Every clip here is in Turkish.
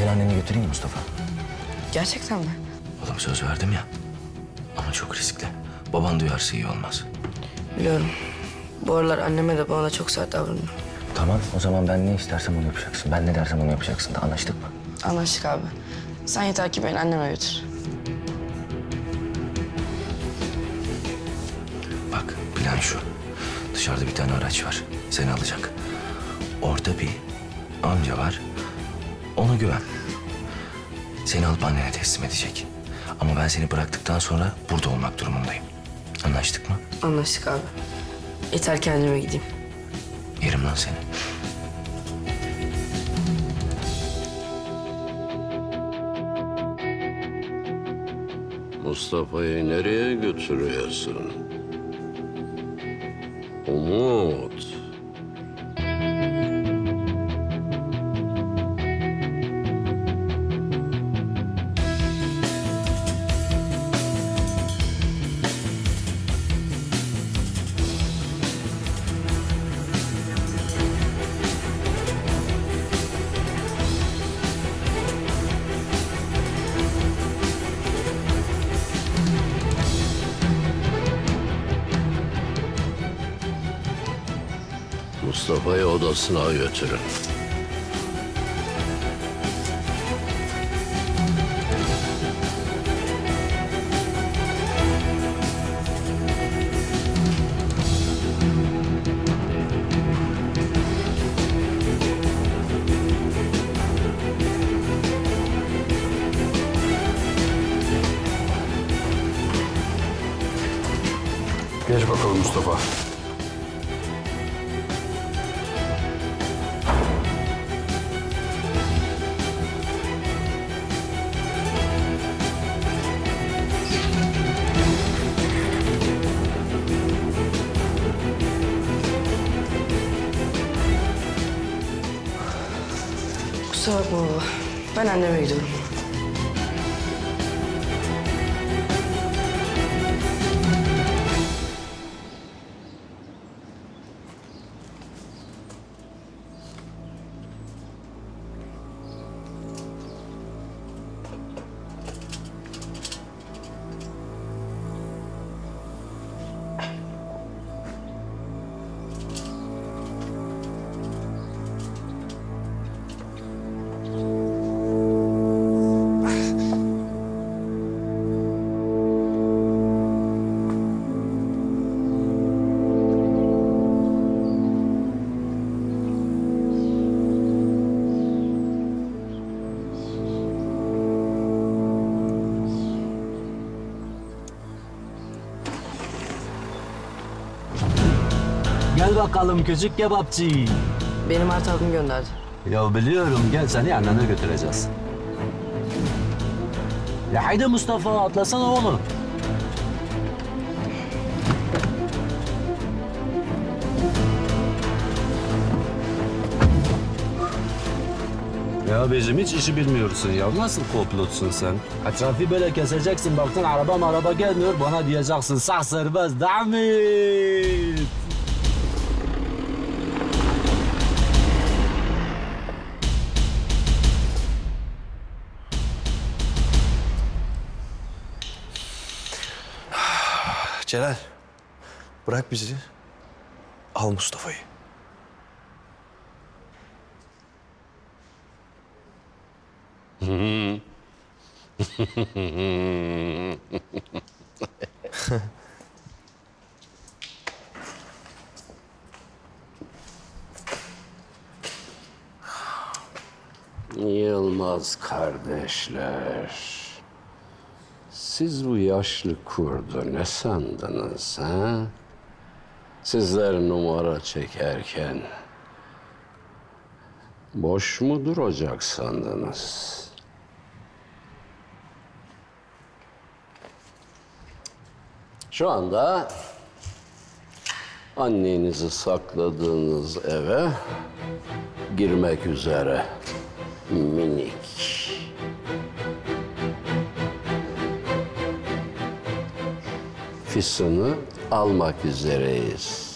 Seni annene götüreyim mi Mustafa? Gerçekten mi? Oğlum söz verdim ya. Ama çok riskli. Baban duyarsa iyi olmaz. Biliyorum. Bu aralar anneme de bana çok sert davranıyor. Tamam o zaman ben ne istersem onu yapacaksın. Ben ne dersem onu yapacaksın. Da anlaştık mı? Anlaştık abi. Sen yeter ki beni anneme götür. Bak plan şu. Dışarıda bir tane araç var. Seni alacak. Orada bir amca var. Ona güven. Seni alıp annene teslim edecek. Ama ben seni bıraktıktan sonra burada olmak durumundayım. Anlaştık mı? Anlaştık abi. Yeter ki anneme gideyim. Yerim lan seni. Mustafa'yı nereye götürüyorsun? Umut. Mustafa'yı odasına götürün. Geç bakalım Mustafa. Kusura bakma. Ben anneme gidiyorum. Gel bakalım küçük kebapçı. Benim Mert abim gönderdi. Ya biliyorum gel seni annene götüreceğiz. Ya haydi Mustafa atlasana oğlum. Ya bizim hiç işi bilmiyorsun ya. Nasıl kopilotsun sen? Etrafı böyle keseceksin. Baktın araba araba gelmiyor. Bana diyeceksin sağ serbest. Damit. Celal, bırak bizi. Al Mustafa'yı. Yılmaz kardeşler. Siz bu yaşlı kurdu ne sandınız ha? Sizler numara çekerken boş mu duracak sandınız? Şu anda annenizi sakladığınız eve girmek üzere minik. fistanı almak üzereyiz.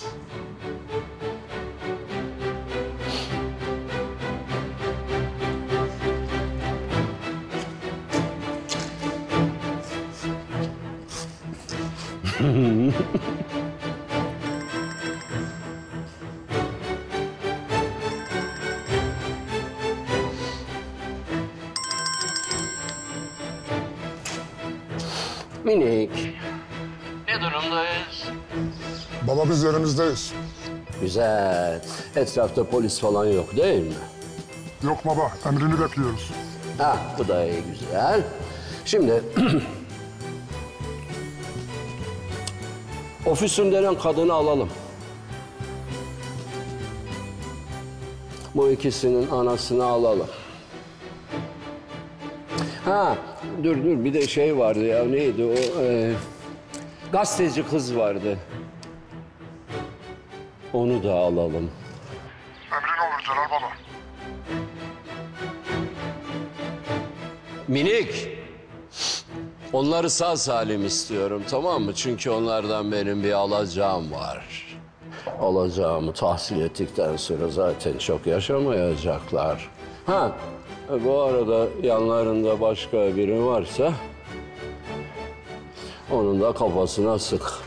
Minik. Durumdayız? Baba biz yerimizdeyiz. Güzel. Etrafta polis falan yok değil mi? Yok baba emrini bekliyoruz. Ha, bu da iyi güzel. Şimdi ofisin denen kadını alalım. Bu ikisinin anasını alalım. Ha, dur dur bir de şey vardı ya neydi o? Ee, gazeteci kız vardı. Onu da alalım. Emrin olur Celal baba. Minik. Onları sağ salim istiyorum tamam mı? Çünkü onlardan benim bir alacağım var. Alacağımı tahsil ettikten sonra zaten çok yaşamayacaklar. Ha, bu arada yanlarında başka biri varsa... ...onun da kafasına sık.